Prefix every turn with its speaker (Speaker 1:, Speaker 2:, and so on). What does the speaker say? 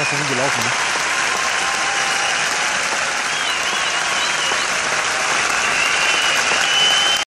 Speaker 1: lass mal